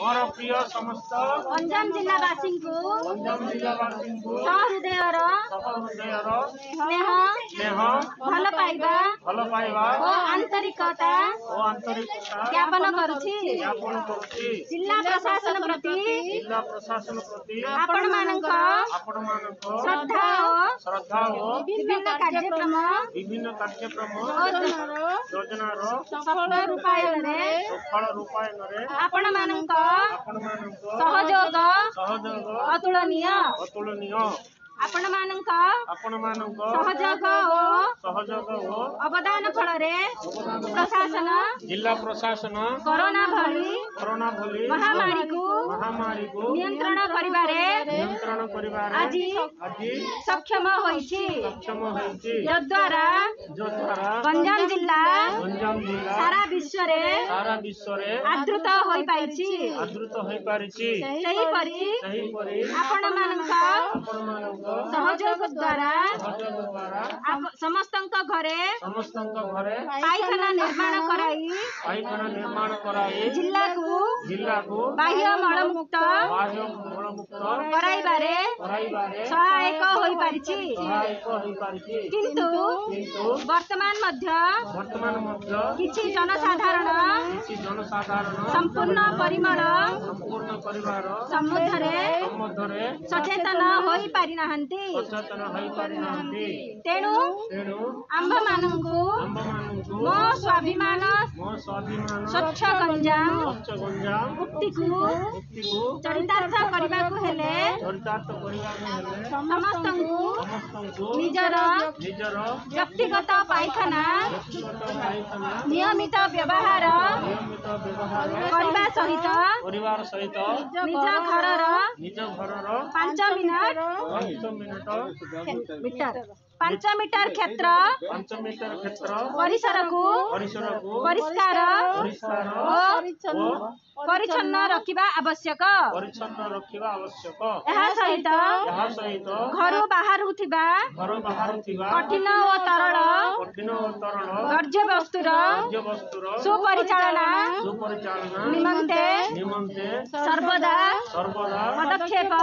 ମୋର ପ୍ରିୟ ସମସ୍ତ ଗଞ୍ଜାମ ଜିଲ୍ଲାବାସୀଙ୍କୁ ଗଞ୍ଜାମ ଜିଲ୍ଲାବାସୀଙ୍କୁ ସହୃଦୟର ସହୃଦୟର ସ୍ନେହ ସ୍ନେହ ଭଲ ପାଇବା ଭଲ ପାଇବା ଓ ଆନ୍ତରିକତା ଓ ଆନ୍ତରିକତା ଜ୍ଞାପନ କରୁଛି ଜ୍ଞାପନ କରୁଛି ଜିଲ୍ଲା ପ୍ରଶାସନ ପ୍ରତି ଜିଲ୍ଲା ପ୍ରଶାସନ ପ୍ରତି ଆପଣମାନଙ୍କ ଆପଣମାନଙ୍କ ଶ୍ରଦ୍ଧା ଓ ଶ୍ରଦ୍ଧା ଓ ବିଭିନ୍ନ କାର୍ଯ୍ୟକ୍ରମ ବିଭିନ୍ନ କାର୍ଯ୍ୟକ୍ରମ ଯୋଜନାର ସଫଳ ରୂପାୟନରେ ସଫଳ ରୂପାୟନରେ ଆପଣମାନଙ୍କ ସହଯୋଗ ଅତୁଳନୀୟ ଆପଣମାନଙ୍କ ଆପଣମାନଙ୍କ ସହଯୋଗ ଓ ସହଯୋଗ ଓ ଅବଦାନ ଫଳରେ ପ୍ରଶାସନ ଜିଲ୍ଲା ପ୍ରଶାସନ କରୋନା ଭଳି କରୋନା ଭଳି ମହାମାରୀକୁ ମହାମାରୀକୁ ନିୟନ୍ତ୍ରଣ କରିବାରେ ନିୟନ୍ତ୍ରଣ କରିବାରେ ଆଜି ଆଜି ସକ୍ଷମ ହୋଇଛି ସକ୍ଷମ ହୋଇଛି ଯଦ୍ୱାରା ଯଦ୍ୱାରା ଗଞ୍ଜାମ ଜିଲ୍ଲା ଗଞ୍ଜାମ ଜିଲ୍ଲା विश्व रे सारा विश्व रे आद्रुत होई पाइछि आद्रुत होई पारिछि सही परि सही परि आपण मानक आपण मानक सहयोग द्वारा सहयोग द्वारा समस्तक घरे समस्तक घरे पाइखाना निर्माण कराई पाइखाना निर्माण कराई जिल्ला को जिल्ला को बाह्य मल बाह्य मल कराई बारे परिवारे चाहेको होई पारिछि किंतु वर्तमान मध्य किछी जनसाधारण सम्पूर्ण परिवार समुदाय रे चेतना होई पारिनाहंती तेनु अंबा मानुकू मो स्वाभिमानस सच्चा गंजाम मुक्तिकू चरितार्थ करिबाकू हेले ସମସ୍ତଙ୍କୁ ନିଜର ବ୍ୟକ୍ତିଗତ ପାଇଖାନା ନିୟମିତ ବ୍ୟବହାର କରିବା ସହିତ ନିଜ ଘରର ପାଞ୍ଚ ମିନିଟ୍ ଭିତରେ ପାଞ୍ଚ ମିଟର କ୍ଷେତ୍ର ପରିସରକୁ ପରିଷ୍କାର ଓ ପରିଚ୍ଛନ୍ନ ରଖିବା ଆବଶ୍ୟକ ଏହା ସହିତ ଘରୁ ବାହାରୁଥିବା କଠିନ ଓ ତରଳ ବର୍ଜ୍ୟ ବସ୍ତୁର ସୁପରିଚାଳନା ନିମନ୍ତେ ସର୍ବଦା ପଦକ୍ଷେପ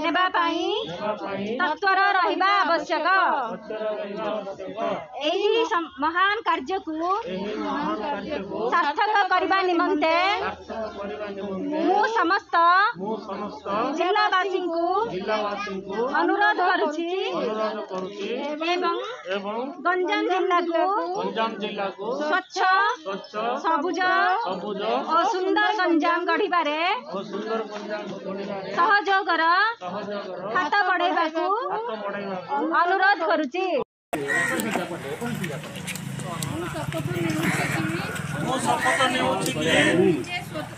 ନେବା ପାଇଁ ତତ୍ପର ରହିବା ଆବଶ୍ୟକ महान कार्य को सार्थक करने निम्त मु समस्त जिलावासी को अनुरोध कर जिला स्वच्छ सबुज और सुंदर गंजाम गढ़ी पारे कर हाथ पढ़ेगा अनुरोध कर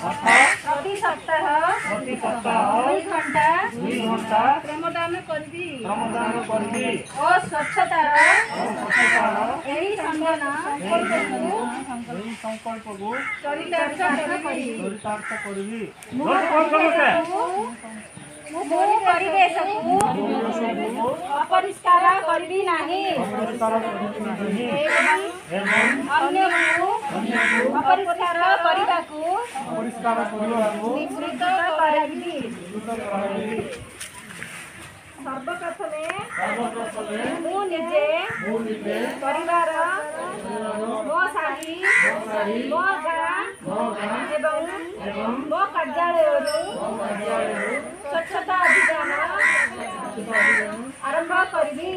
প্রতি সপ্তাহ প্রতি সপ্তাহ দুই ঘন্টা দুই ঘন্টা শ্রমদান করবি শ্রমদান করবি ও স্বচ্ছতার এই সম্মান এই সংকল্পকু চরিতার্থ করবি চরিতার্থ করবি মোর ମୁଁ ପରିବେଶକୁ ଅପରିଷ୍କାର କରିବି ନାହିଁ ଏବଂ ଅନ୍ୟମାନଙ୍କୁ ଅପରିଷ୍କାର କରିବାକୁ ନିବୃତ୍ତ କରାଇବି ସର୍ବପ୍ରଥମେ ମୁଁ ନିଜେ ପରିବାର ମୋ ସାହି ମୋ ଗାଁ ଏବଂ ମୋ କାର୍ଯ୍ୟାଳୟରୁ ସ୍ୱଚ୍ଛତା ଅଭିଯାନ ଆରମ୍ଭ କରିବି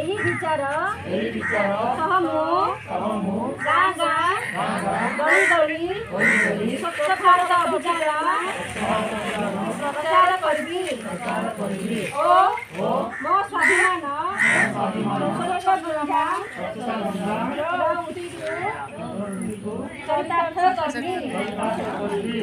ଏହି ବିଚାର ଏହି ବିଚାର ସହ ମୁଁ ସହ ମୁଁ ଗାଁ ଗାଁ ଗଳି ଗଳି ସ୍ୱଚ୍ଛ ଭାରତ ଅଭିଯାନ ପ୍ରଚାର କରିବି ଓ ମୋ ସ୍ୱାଭିମାନ ଚରିତାର୍ଥ କରିବି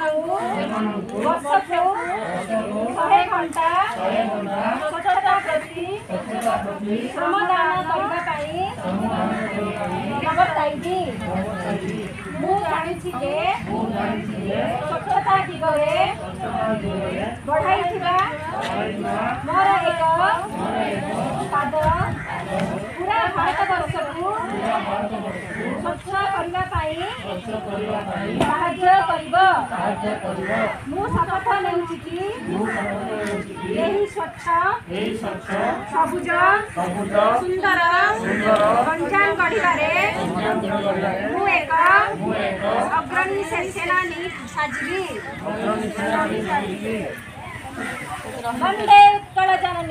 ମାନଙ୍କୁ ବର୍ଷକୁ ଘଣ୍ଟା ସ୍ୱଚ୍ଛତା ପ୍ରତି ପାଇଁ ମୁଁ ଜାଣିଛି ଯେ ସ୍ୱଚ୍ଛତା ଦିଗରେ ବଢ଼ାଇଥିବା ମୋର ଏକ ସାହାଯ୍ୟ କରିବ ମୁଁ ସୁନ୍ଦର ମୁଁ ଏକ ଅଗ୍ରଣୀ ବନ୍ଦେ ଉତ୍କଳ ଜନନୀ